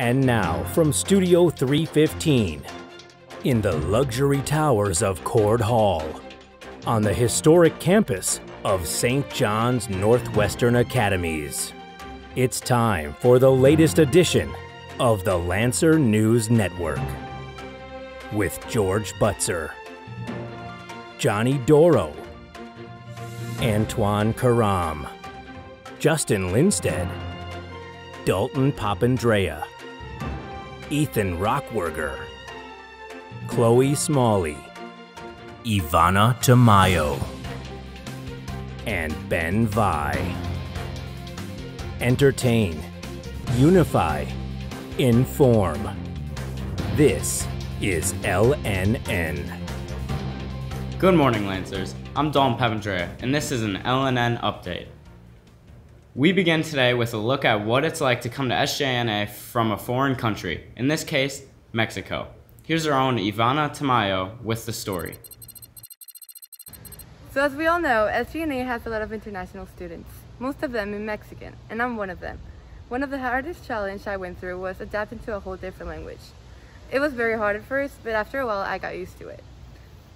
And now, from Studio 315, in the luxury towers of Cord Hall, on the historic campus of St. John's Northwestern Academies, it's time for the latest edition of the Lancer News Network with George Butzer, Johnny Doro, Antoine Karam, Justin Lindstedt, Dalton Papandrea, Ethan Rockwerger, Chloe Smalley, Ivana Tamayo, and Ben Vi. Entertain, unify, inform. This is LNN. Good morning, Lancers. I'm Dalton Papandrea, and this is an LNN update. We begin today with a look at what it's like to come to SJNA from a foreign country, in this case, Mexico. Here's our own Ivana Tamayo with the story. So as we all know, SJNA has a lot of international students, most of them in Mexican, and I'm one of them. One of the hardest challenges I went through was adapting to a whole different language. It was very hard at first, but after a while I got used to it.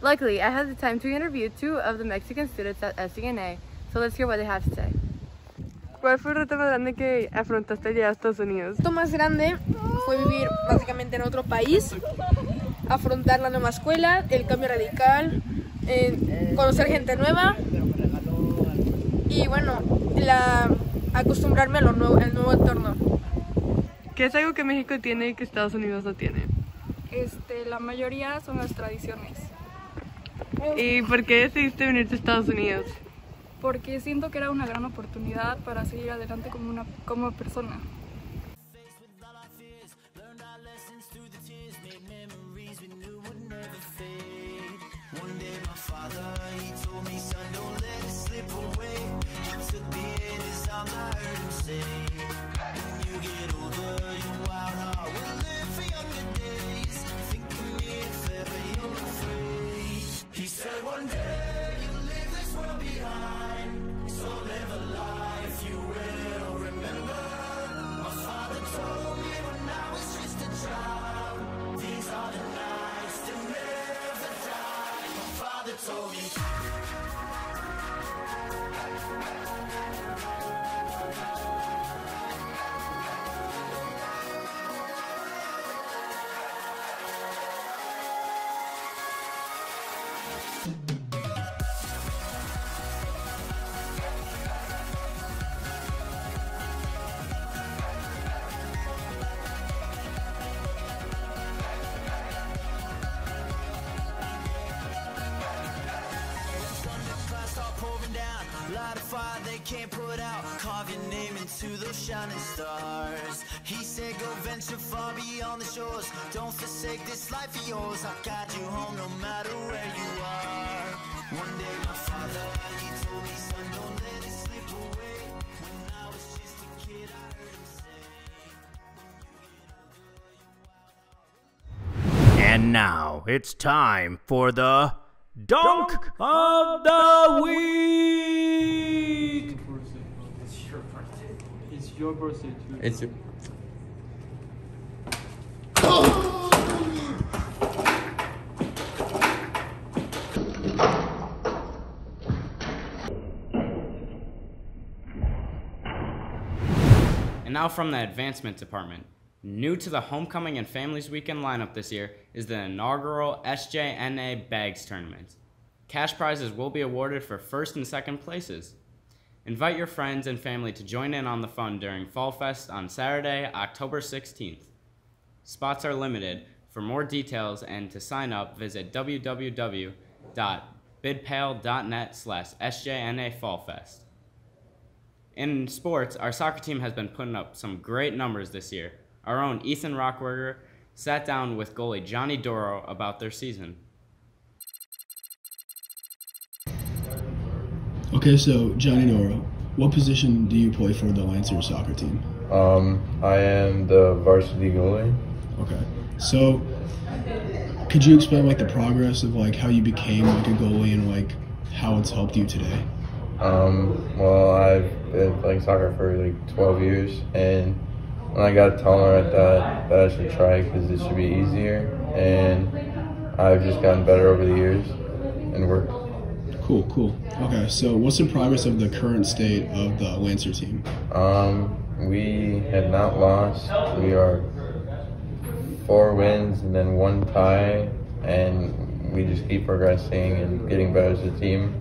Luckily, I had the time to interview two of the Mexican students at SJNA, so let's hear what they have to say. ¿Cuál fue el reto más grande que afrontaste allá a Estados Unidos? El reto más grande fue vivir básicamente en otro país, afrontar la nueva escuela, el cambio radical, eh, conocer gente nueva y bueno, la, acostumbrarme a lo nuevo, al nuevo entorno. ¿Qué es algo que México tiene y que Estados Unidos no tiene? Este, la mayoría son las tradiciones. ¿Y por qué decidiste venirte a Estados Unidos? Porque siento que era una gran oportunidad para seguir adelante como una como persona. Light a can't put out. Carve your name into those shining stars. He said go venture far beyond the shores. Don't forsake this life of yours. I'll guide you home no matter where you are. One day my father, he told me son don't let it slip away. When I was just a kid I heard him say And now it's time for the Dunk, of the Week! It's your birthday. It's And now from the advancement department. New to the Homecoming and Families Weekend lineup this year is the inaugural SJNA Bags Tournament. Cash prizes will be awarded for first and second places. Invite your friends and family to join in on the fun during Fall Fest on Saturday, October 16th. Spots are limited. For more details and to sign up, visit www.bidpal.net slash SJNA Fall Fest. In sports, our soccer team has been putting up some great numbers this year. Our own Ethan Rockwerger sat down with goalie Johnny Doro about their season. Okay, so Johnny Doro, what position do you play for the Lancer soccer team? Um, I am the varsity goalie. Okay, so could you explain like the progress of like how you became like a goalie and like how it's helped you today? Um, well, I've been playing soccer for like 12 years, and and I got taller at that that I should try because it should be easier, and I've just gotten better over the years and worked. Cool, cool. Okay, so what's the progress of the current state of the Lancer team? Um, we have not lost. We are four wins and then one tie, and we just keep progressing and getting better as a team.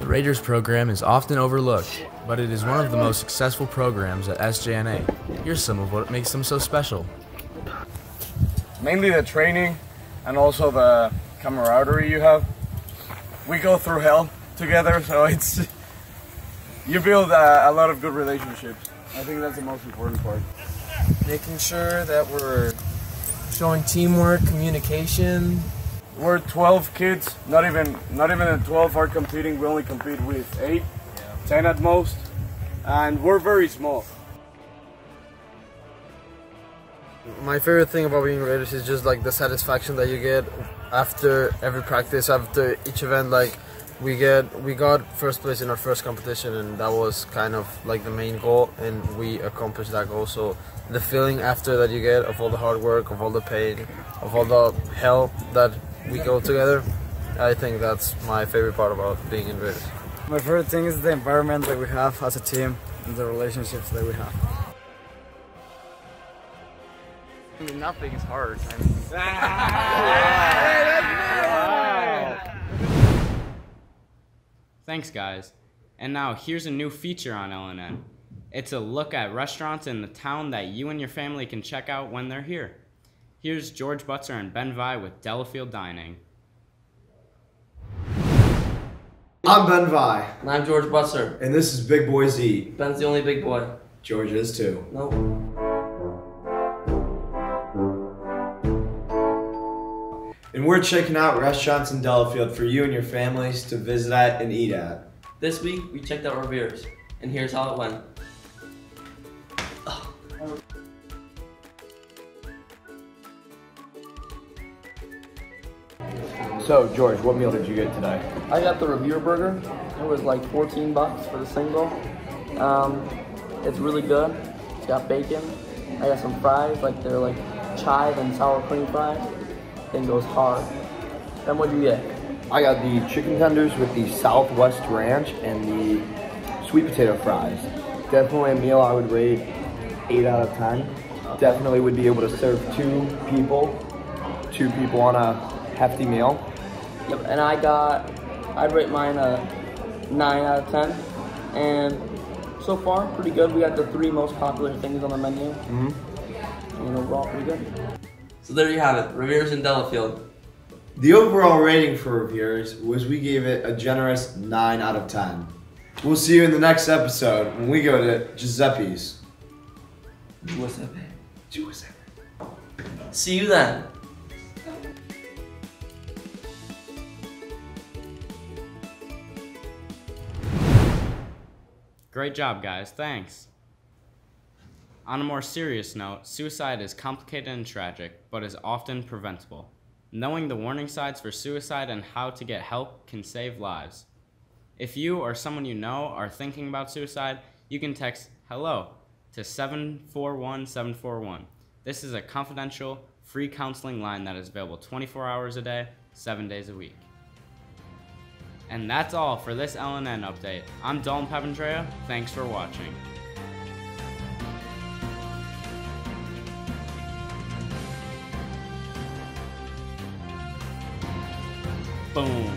The Raiders program is often overlooked, but it is one of the most successful programs at SJNA. Here's some of what makes them so special. Mainly the training and also the camaraderie you have. We go through hell together, so it's you build a, a lot of good relationships. I think that's the most important part. Making sure that we're showing teamwork, communication. We're 12 kids, not even not even the 12 are competing. We only compete with 8, 10 at most, and we're very small. My favorite thing about being Raiders is just like the satisfaction that you get after every practice, after each event. Like we get, we got first place in our first competition, and that was kind of like the main goal, and we accomplished that goal. So the feeling after that you get of all the hard work, of all the pain, of all the hell that we go together, I think that's my favorite part about being in Raiders. My favorite thing is the environment that we have as a team and the relationships that we have. I mean, nothing is hard. I mean, ah. Thanks, guys. And now here's a new feature on LNN. It's a look at restaurants in the town that you and your family can check out when they're here. Here's George Butzer and Ben Vi with Delafield Dining. I'm Ben Vi. And I'm George Butzer. And this is Big Boys Eat. Ben's the only big boy. George is too. Nope. We're checking out restaurants in Delafield for you and your families to visit at and eat at. This week we checked out Revere's, and here's how it went. So, George, what meal did you get today? I got the Revere burger. It was like 14 bucks for the single. Um, it's really good. It's got bacon. I got some fries, like they're like chive and sour cream fries. Thing goes hard. Then what'd you get? I got the chicken tenders with the Southwest Ranch and the sweet potato fries. Definitely a meal I would rate 8 out of 10. Definitely would be able to serve two people, two people on a hefty meal. Yep, and I got, I'd rate mine a 9 out of 10. And so far, pretty good. We got the three most popular things on the menu. Mm-hmm. And overall, pretty good. So there you have it, Revere's in Delafield. The overall rating for Revere's was we gave it a generous 9 out of 10. We'll see you in the next episode when we go to Giuseppe's. Giuseppe. Giuseppe. See you then. Great job, guys. Thanks. On a more serious note, suicide is complicated and tragic, but is often preventable. Knowing the warning signs for suicide and how to get help can save lives. If you or someone you know are thinking about suicide, you can text HELLO to 741741. This is a confidential, free counseling line that is available 24 hours a day, 7 days a week. And that's all for this LNN update. I'm Dalton Papandrea. Thanks for watching. Boom.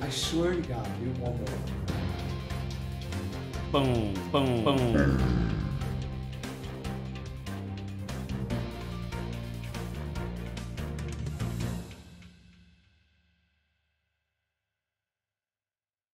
I swear to God, you won't Boom, boom, boom.